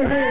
Woo!